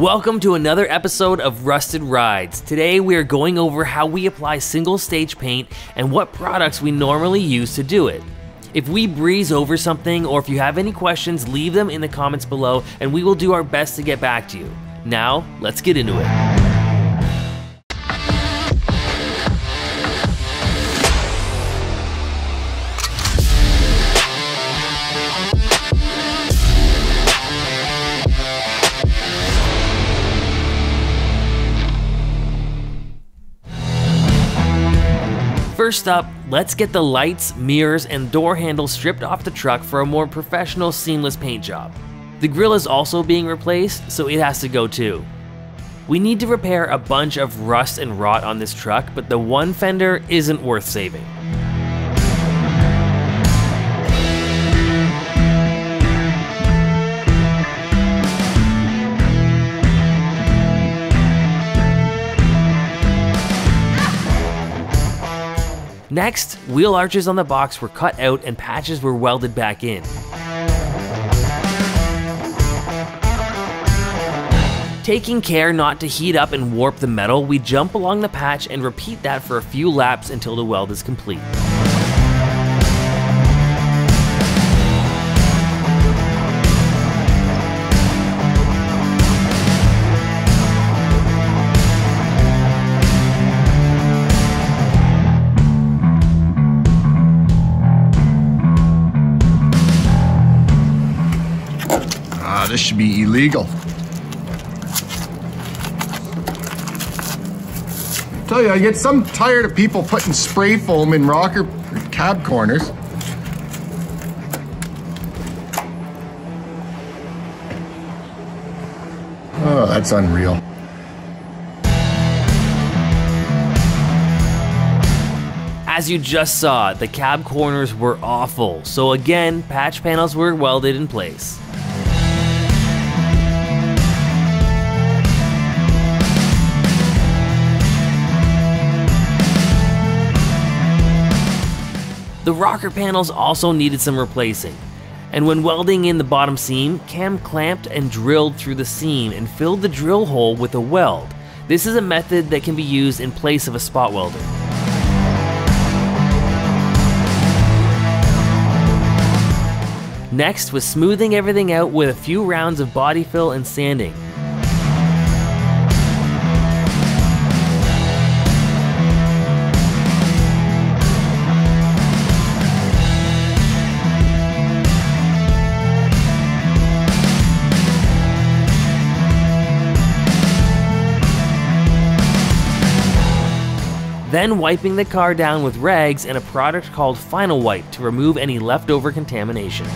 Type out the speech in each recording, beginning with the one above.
Welcome to another episode of Rusted Rides. Today we are going over how we apply single stage paint and what products we normally use to do it. If we breeze over something or if you have any questions, leave them in the comments below and we will do our best to get back to you. Now, let's get into it. First up, let's get the lights, mirrors, and door handles stripped off the truck for a more professional seamless paint job. The grill is also being replaced, so it has to go too. We need to repair a bunch of rust and rot on this truck, but the one fender isn't worth saving. Next, wheel arches on the box were cut out and patches were welded back in. Taking care not to heat up and warp the metal, we jump along the patch and repeat that for a few laps until the weld is complete. This should be illegal. I tell you, I get some tired of people putting spray foam in rocker cab corners. Oh, that's unreal. As you just saw, the cab corners were awful, so again, patch panels were welded in place. The rocker panels also needed some replacing, and when welding in the bottom seam, Cam clamped and drilled through the seam and filled the drill hole with a weld. This is a method that can be used in place of a spot welder. Next was smoothing everything out with a few rounds of body fill and sanding. Then wiping the car down with rags and a product called Final Wipe to remove any leftover contamination.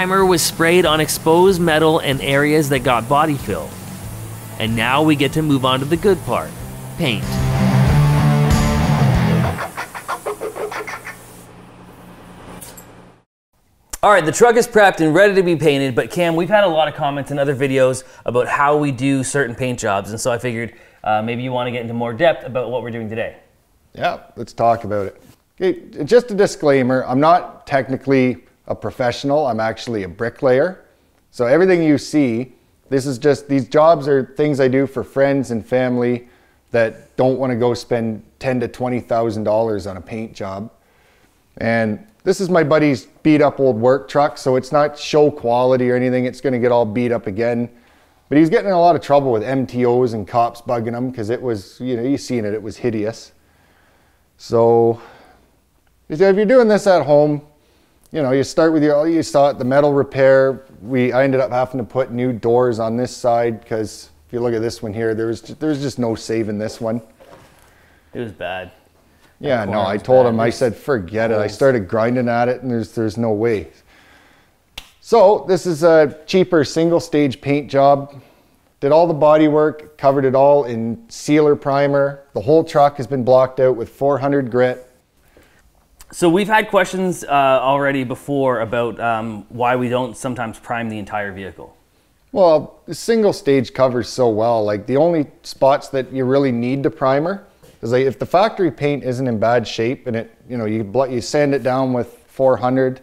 Primer was sprayed on exposed metal and areas that got body fill. And now we get to move on to the good part, paint. All right, the truck is prepped and ready to be painted, but Cam, we've had a lot of comments in other videos about how we do certain paint jobs, and so I figured uh, maybe you want to get into more depth about what we're doing today. Yeah, let's talk about it. Okay, just a disclaimer, I'm not technically a professional. I'm actually a bricklayer. So everything you see, this is just, these jobs are things I do for friends and family that don't want to go spend ten to $20,000 on a paint job. And this is my buddy's beat up old work truck, so it's not show quality or anything. It's going to get all beat up again. But he's getting in a lot of trouble with MTOs and cops bugging him because it was, you know, you've seen it, it was hideous. So if you're doing this at home, you know, you start with your, oh, you saw it, the metal repair. We, I ended up having to put new doors on this side because If you look at this one here, there was just, there was just no saving this one. It was bad. Yeah, no, I told bad. him, I said, forget it. I started grinding at it and there's, there's no way. So this is a cheaper single stage paint job. Did all the body work, covered it all in sealer primer. The whole truck has been blocked out with 400 grit. So we've had questions uh, already before about um, why we don't sometimes prime the entire vehicle. Well, single stage covers so well. Like the only spots that you really need to primer is like if the factory paint isn't in bad shape and it, you know, you you sand it down with 400,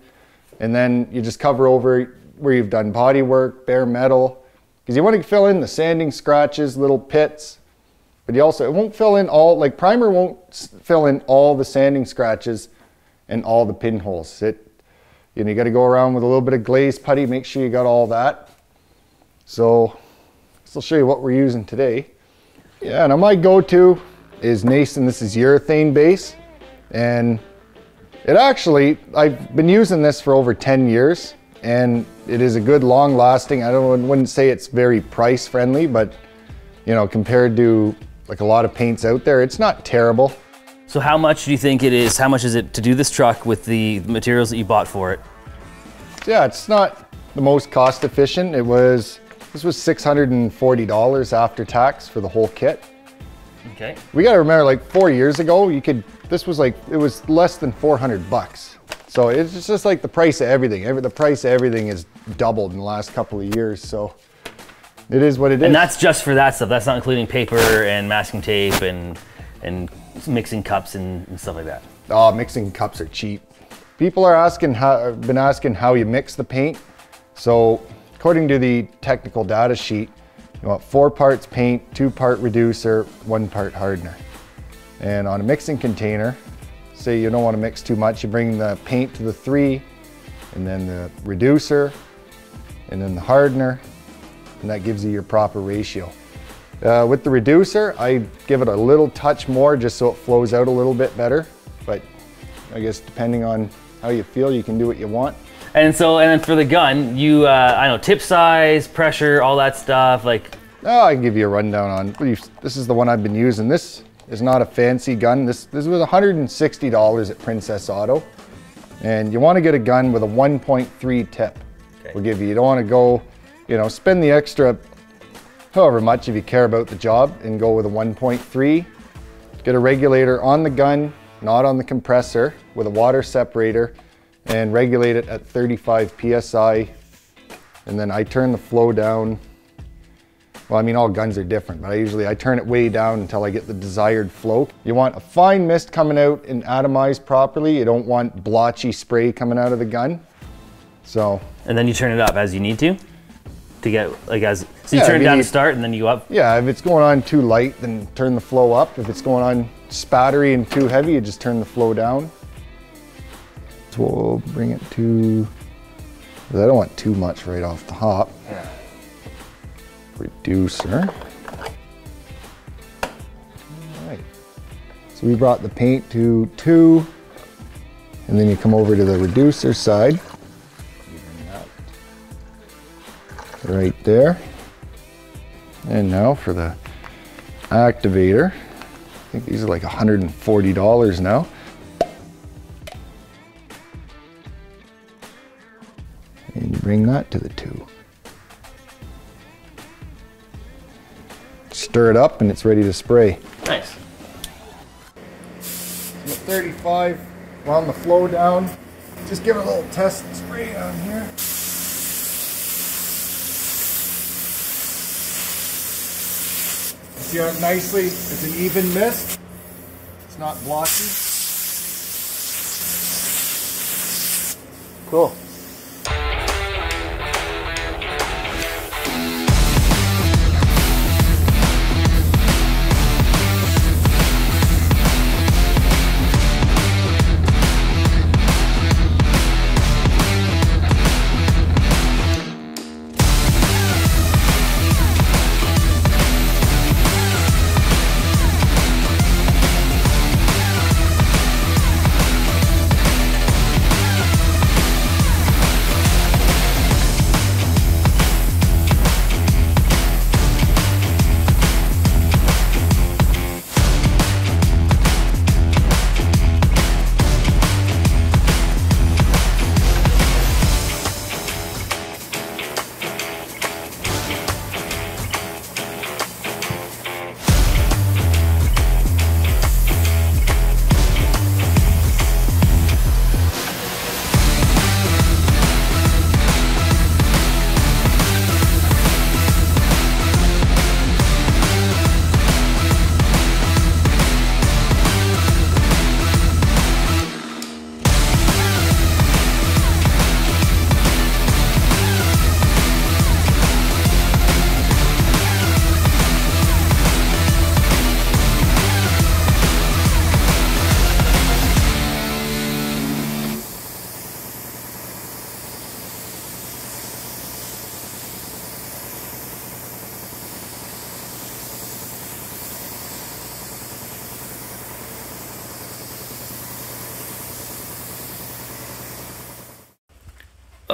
and then you just cover over where you've done body work, bare metal, because you want to fill in the sanding scratches, little pits, but you also it won't fill in all like primer won't fill in all the sanding scratches and all the pinholes. It, you you got to go around with a little bit of glaze putty, make sure you got all that. So, I'll show you what we're using today. Yeah, now my go-to is Nason. This is urethane base, and it actually I've been using this for over 10 years, and it is a good long-lasting. I don't wouldn't say it's very price-friendly, but you know compared to like a lot of paints out there, it's not terrible. So how much do you think it is? How much is it to do this truck with the materials that you bought for it? Yeah, it's not the most cost efficient. It was this was $640 after tax for the whole kit. Okay. We got to remember, like four years ago, you could. This was like it was less than 400 bucks. So it's just like the price of everything. Every the price of everything has doubled in the last couple of years. So it is what it is. And that's just for that stuff. That's not including paper and masking tape and and mixing cups and, and stuff like that. Oh, mixing cups are cheap. People are asking how, been asking how you mix the paint. So, according to the technical data sheet, you want four parts paint, two part reducer, one part hardener. And on a mixing container, say you don't want to mix too much, you bring the paint to the three, and then the reducer, and then the hardener, and that gives you your proper ratio. Uh, with the reducer, I give it a little touch more just so it flows out a little bit better. But I guess depending on how you feel, you can do what you want. And so, and then for the gun, you, uh, I know, tip size, pressure, all that stuff. Like, Oh, I can give you a rundown on. This is the one I've been using. This is not a fancy gun. This this was $160 at Princess Auto, and you want to get a gun with a 1.3 tip. Okay. We'll give you. You don't want to go, you know, spend the extra, however much if you care about the job, and go with a 1.3. Get a regulator on the gun, not on the compressor, with a water separator, and regulate it at 35 psi. And then I turn the flow down well, I mean, all guns are different, but I usually I turn it way down until I get the desired flow. You want a fine mist coming out and atomized properly. You don't want blotchy spray coming out of the gun. So and then you turn it up as you need to, to get like as so you Yeah, turn I mean, down to start and then you go up. yeah, if it's going on too light, then turn the flow up. If it's going on spattery and too heavy, you just turn the flow down. So we'll bring it to, I don't want too much right off the hop. Yeah. Reducer. Alright. So we brought the paint to two, and then you come over to the reducer side. Right there. And now for the activator. I think these are like $140 now. And you bring that to the two. Stir it up and it's ready to spray. Nice. So 35, run the flow down. Just give it a little test spray on here. See how nicely, it's an even mist. It's not blotchy. Cool.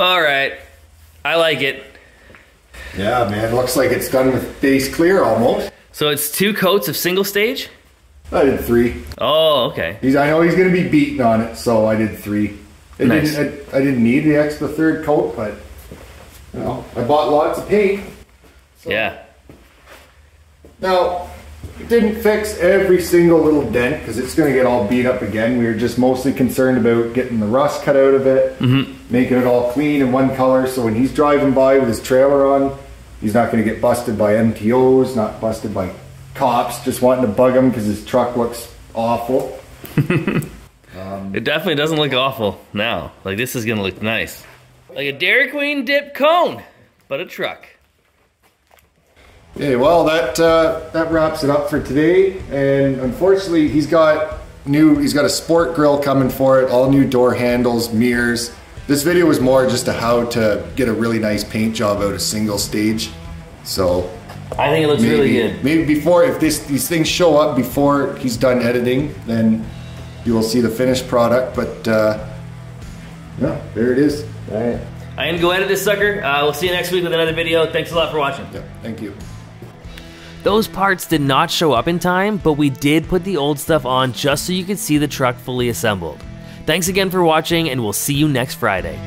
All right. I like it. Yeah, man, looks like it's done with base clear almost. So it's two coats of single stage? I did three. Oh, okay. He's, I know he's going to be beaten on it, so I did three. It Nice. didn't, I, I didn't need the extra third coat, but you know, I bought lots of paint. Yeah. Now, it didn't fix every single little dent because it's going to get all beat up again. We were just mostly concerned about getting the rust cut out of it, mm-hmm. making it all clean in one color. So when he's driving by with his trailer on, he's not going to get busted by MTOs, not busted by cops just wanting to bug him because his truck looks awful. Um, it definitely doesn't look awful now. Like this is gonna look nice. Like a Dairy Queen dip cone, but a truck. Okay, well that uh, that wraps it up for today. And unfortunately, he's got new. He's got a sport grill coming for it. All new door handles, mirrors. This video was more just a how to get a really nice paint job out of single stage. So I think it looks maybe really good. maybe before if this these things show up before he's done editing, then you will see the finished product. But uh, yeah, there it is. All right. I am go edit this sucker. Uh, we'll see you next week with another video. Thanks a lot for watching. Yeah, thank you. Those parts did not show up in time, but we did put the old stuff on just so you could see the truck fully assembled. Thanks again for watching, and we'll see you next Friday.